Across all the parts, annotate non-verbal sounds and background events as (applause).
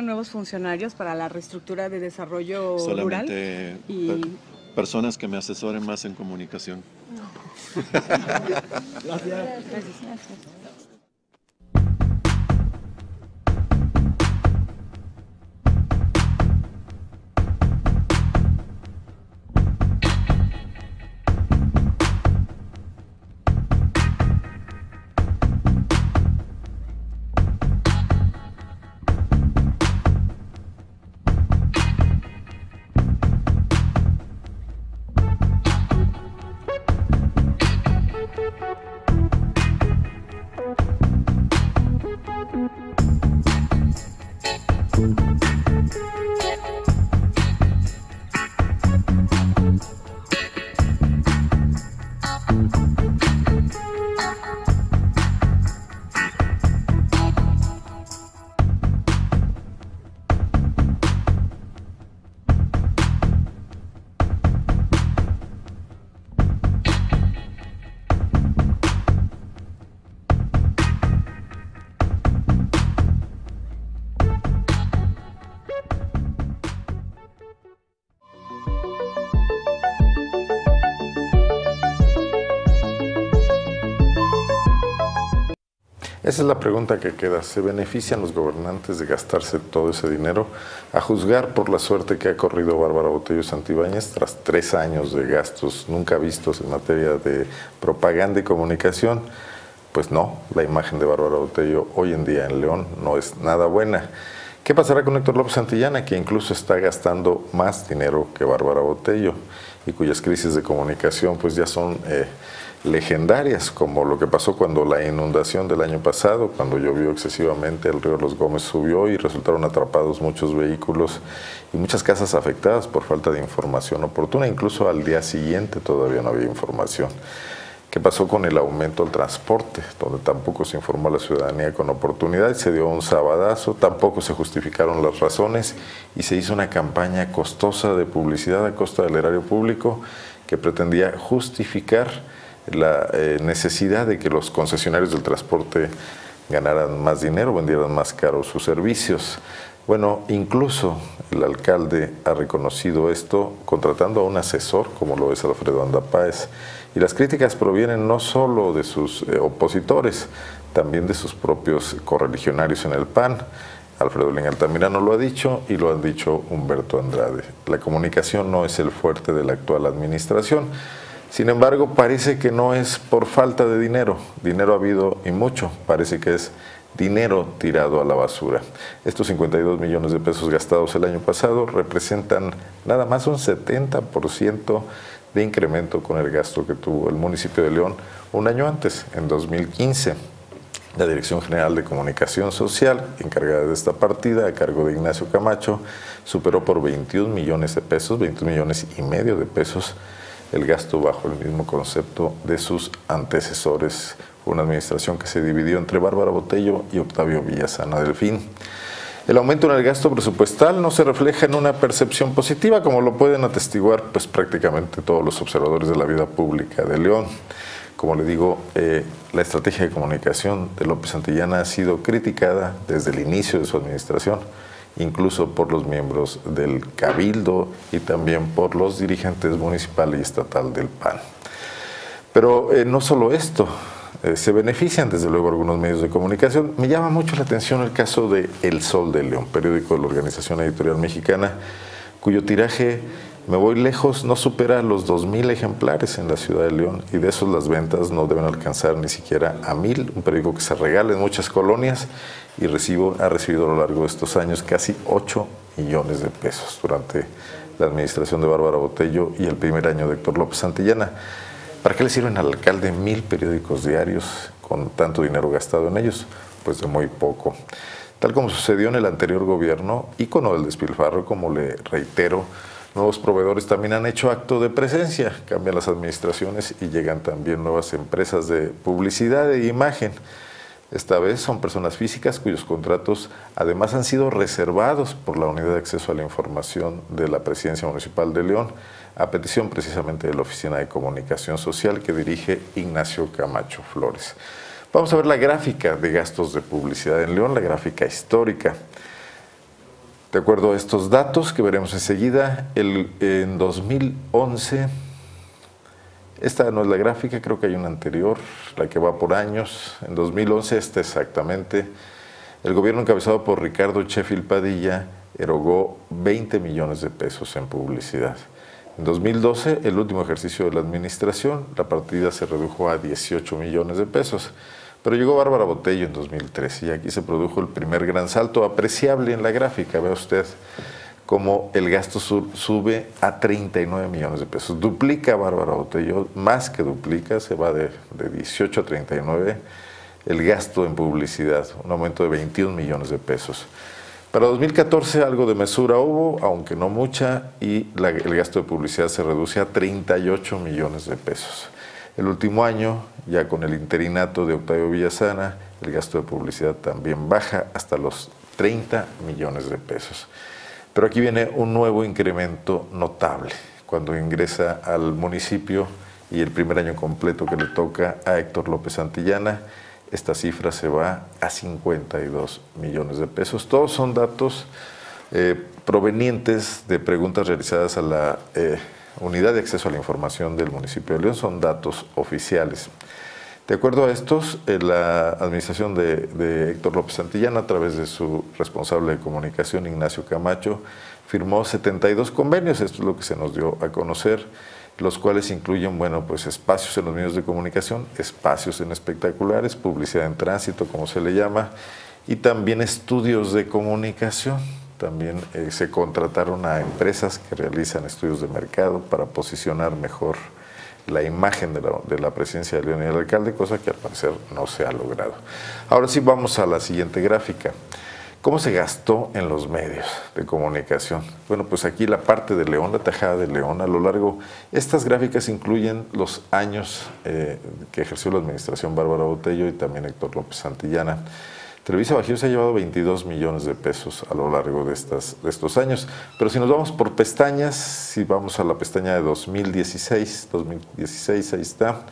a nuevos funcionarios para la reestructura de desarrollo Solamente rural? Y... personas que me asesoren más en comunicación. (laughs) gracias. gracias. Esa es la pregunta que queda. ¿Se benefician los gobernantes de gastarse todo ese dinero? A juzgar por la suerte que ha corrido Bárbara Botello Santibáñez tras tres años de gastos nunca vistos en materia de propaganda y comunicación, pues no, la imagen de Bárbara Botello hoy en día en León no es nada buena. ¿Qué pasará con Héctor López Santillana, que incluso está gastando más dinero que Bárbara Botello y cuyas crisis de comunicación pues ya son... Eh, legendarias, como lo que pasó cuando la inundación del año pasado, cuando llovió excesivamente, el río Los Gómez subió y resultaron atrapados muchos vehículos y muchas casas afectadas por falta de información oportuna, incluso al día siguiente todavía no había información. ¿Qué pasó con el aumento del transporte? Donde tampoco se informó a la ciudadanía con oportunidad, se dio un sabadazo, tampoco se justificaron las razones y se hizo una campaña costosa de publicidad a costa del erario público que pretendía justificar la eh, necesidad de que los concesionarios del transporte ganaran más dinero, vendieran más caros sus servicios. Bueno, incluso el alcalde ha reconocido esto contratando a un asesor, como lo es Alfredo Andapáez. Y las críticas provienen no solo de sus eh, opositores, también de sus propios correligionarios en el PAN. Alfredo Lin Altamirano lo ha dicho y lo ha dicho Humberto Andrade. La comunicación no es el fuerte de la actual administración. Sin embargo, parece que no es por falta de dinero. Dinero ha habido y mucho. Parece que es dinero tirado a la basura. Estos 52 millones de pesos gastados el año pasado representan nada más un 70% de incremento con el gasto que tuvo el municipio de León un año antes, en 2015. La Dirección General de Comunicación Social, encargada de esta partida, a cargo de Ignacio Camacho, superó por 21 millones de pesos, 21 millones y medio de pesos, el gasto bajo el mismo concepto de sus antecesores. Una administración que se dividió entre Bárbara Botello y Octavio Villasana Delfín. El aumento en el gasto presupuestal no se refleja en una percepción positiva, como lo pueden atestiguar pues, prácticamente todos los observadores de la vida pública de León. Como le digo, eh, la estrategia de comunicación de López Santillana ha sido criticada desde el inicio de su administración incluso por los miembros del Cabildo y también por los dirigentes municipal y estatal del PAN. Pero eh, no solo esto, eh, se benefician desde luego algunos medios de comunicación. Me llama mucho la atención el caso de El Sol de León, periódico de la Organización Editorial Mexicana, cuyo tiraje me voy lejos, no supera los 2.000 ejemplares en la ciudad de León y de esos las ventas no deben alcanzar ni siquiera a 1.000, un periódico que se regala en muchas colonias y recibo, ha recibido a lo largo de estos años casi 8 millones de pesos durante la administración de Bárbara Botello y el primer año de Héctor López Santillana. ¿Para qué le sirven al alcalde mil periódicos diarios con tanto dinero gastado en ellos? Pues de muy poco. Tal como sucedió en el anterior gobierno, ícono del despilfarro, como le reitero, nuevos proveedores también han hecho acto de presencia, cambian las administraciones y llegan también nuevas empresas de publicidad e imagen. Esta vez son personas físicas cuyos contratos además han sido reservados por la Unidad de Acceso a la Información de la Presidencia Municipal de León, a petición precisamente de la Oficina de Comunicación Social que dirige Ignacio Camacho Flores. Vamos a ver la gráfica de gastos de publicidad en León, la gráfica histórica. De acuerdo a estos datos que veremos enseguida, el, en 2011, esta no es la gráfica, creo que hay una anterior, la que va por años. En 2011, esta exactamente, el gobierno encabezado por Ricardo Sheffield Padilla erogó 20 millones de pesos en publicidad. En 2012, el último ejercicio de la administración, la partida se redujo a 18 millones de pesos. Pero llegó Bárbara Botello en 2013 y aquí se produjo el primer gran salto apreciable en la gráfica. Ve usted cómo el gasto sube a 39 millones de pesos. Duplica Bárbara Botello, más que duplica, se va de 18 a 39 el gasto en publicidad, un aumento de 21 millones de pesos. Para 2014 algo de mesura hubo, aunque no mucha, y el gasto de publicidad se reduce a 38 millones de pesos. El último año, ya con el interinato de Octavio Villasana, el gasto de publicidad también baja hasta los 30 millones de pesos. Pero aquí viene un nuevo incremento notable. Cuando ingresa al municipio y el primer año completo que le toca a Héctor López Santillana, esta cifra se va a 52 millones de pesos. Todos son datos eh, provenientes de preguntas realizadas a la eh, Unidad de Acceso a la Información del municipio de León, son datos oficiales. De acuerdo a estos, eh, la administración de, Héctor López Santillana, a través de su responsable de comunicación, Ignacio Camacho, firmó 72 convenios, esto es lo que se nos dio a conocer, los cuales incluyen, bueno, pues espacios en los medios de comunicación, espacios en espectaculares, publicidad en tránsito, como se le llama, y también estudios de comunicación también eh, se contrataron a empresas que realizan estudios de mercado para posicionar mejor la imagen de la, de la presencia de León y el alcalde, cosa que al parecer no se ha logrado. Ahora sí vamos a la siguiente gráfica. ¿Cómo se gastó en los medios de comunicación? Bueno, pues aquí la parte de León, la tajada de León, a lo largo, estas gráficas incluyen los años eh, que ejerció la administración Bárbara Botello y también Héctor López Santillana. Televisa Bajío se ha llevado 22 millones de pesos a lo largo de, estas, de estos años. Pero si nos vamos por pestañas, si vamos a la pestaña de 2016, 2016 ahí está,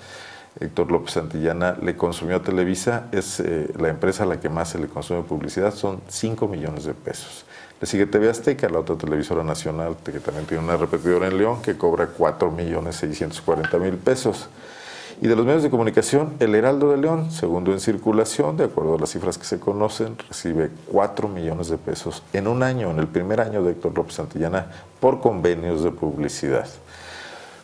Héctor López Santillana le consumió a Televisa, es eh, la empresa a la que más se le consume publicidad, son 5 millones de pesos. Le sigue TV Azteca, la otra televisora nacional, que también tiene una repetidora en León, que cobra 4 millones 640 mil pesos. Y de los medios de comunicación, el Heraldo de León, segundo en circulación, de acuerdo a las cifras que se conocen, recibe 4 millones de pesos en un año, en el primer año de Héctor López Santillana, por convenios de publicidad.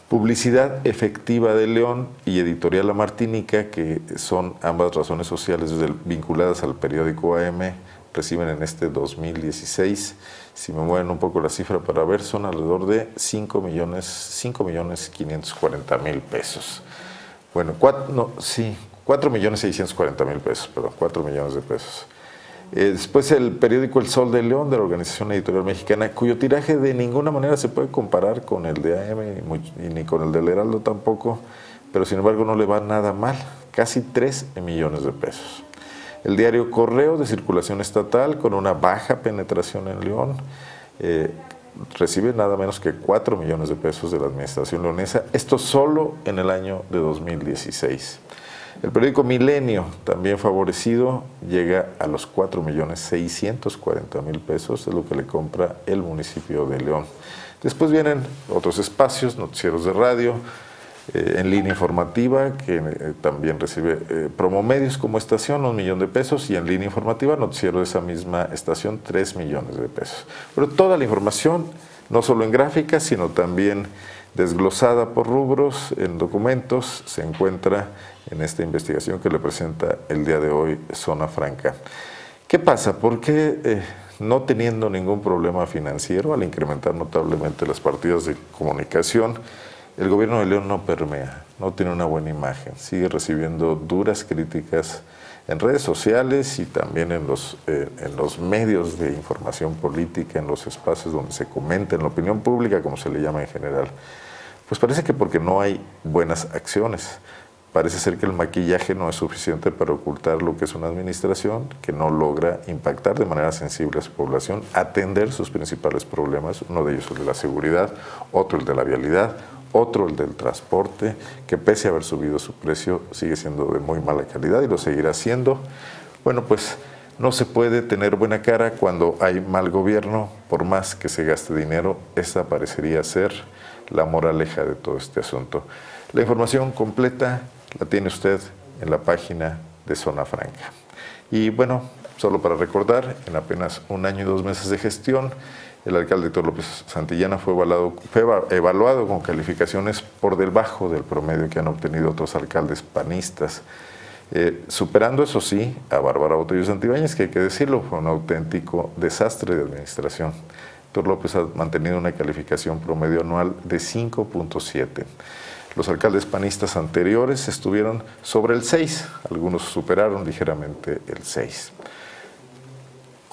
Publicidad efectiva de León y Editorial La Martínica, que son ambas razones sociales vinculadas al periódico AM, reciben en este 2016, si me mueven un poco la cifra para ver, son alrededor de 5 millones, 5 millones 540 mil pesos. Bueno, cuatro, no, sí, 4 millones 640 mil pesos, perdón, 4 millones de pesos. Eh, después el periódico El Sol de León, de la Organización Editorial Mexicana, cuyo tiraje de ninguna manera se puede comparar con el de AM ni con el del Heraldo tampoco, pero sin embargo no le va nada mal, casi 3 millones de pesos. El diario Correo de circulación estatal, con una baja penetración en León, eh, recibe nada menos que 4 millones de pesos de la administración leonesa, esto solo en el año de 2016. El periódico Milenio, también favorecido, llega a los 4 millones 640 mil pesos, es lo que le compra el municipio de León. Después vienen otros espacios, noticieros de radio, eh, en línea informativa, que eh, también recibe eh, promomedios como estación, un millón de pesos, y en línea informativa, noticiero de esa misma estación, tres millones de pesos. Pero toda la información, no solo en gráficas, sino también desglosada por rubros, en documentos, se encuentra en esta investigación que le presenta el día de hoy Zona Franca. ¿Qué pasa? ¿Por qué no teniendo ningún problema financiero, al incrementar notablemente las partidas de comunicación, el gobierno de León no permea, no tiene una buena imagen, sigue recibiendo duras críticas en redes sociales y también en los, eh, en los medios de información política, en los espacios donde se comenta, en la opinión pública, como se le llama en general. Pues parece que porque no hay buenas acciones. Parece ser que el maquillaje no es suficiente para ocultar lo que es una administración que no logra impactar de manera sensible a su población, atender sus principales problemas, uno de ellos el de la seguridad, otro el de la vialidad, otro el del transporte, que pese a haber subido su precio sigue siendo de muy mala calidad y lo seguirá siendo. Bueno, pues No se puede tener buena cara cuando hay mal gobierno, por más que se gaste dinero, esa parecería ser la moraleja de todo este asunto. La información completa la tiene usted en la página de Zona Franca. Y bueno, solo para recordar, en apenas un año y dos meses de gestión, el alcalde Héctor López Santillana fue evaluado, con calificaciones por debajo del promedio que han obtenido otros alcaldes panistas. Eh, superando, eso sí, a Bárbara Botello Santibáñez, que hay que decirlo, fue un auténtico desastre de administración. Héctor López ha mantenido una calificación promedio anual de 5.7. Los alcaldes panistas anteriores estuvieron sobre el 6, algunos superaron ligeramente el 6.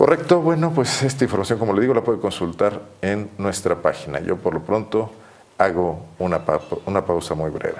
Correcto, bueno, pues esta información, como le digo, la puede consultar en nuestra página. Yo por lo pronto hago una, una pausa muy breve.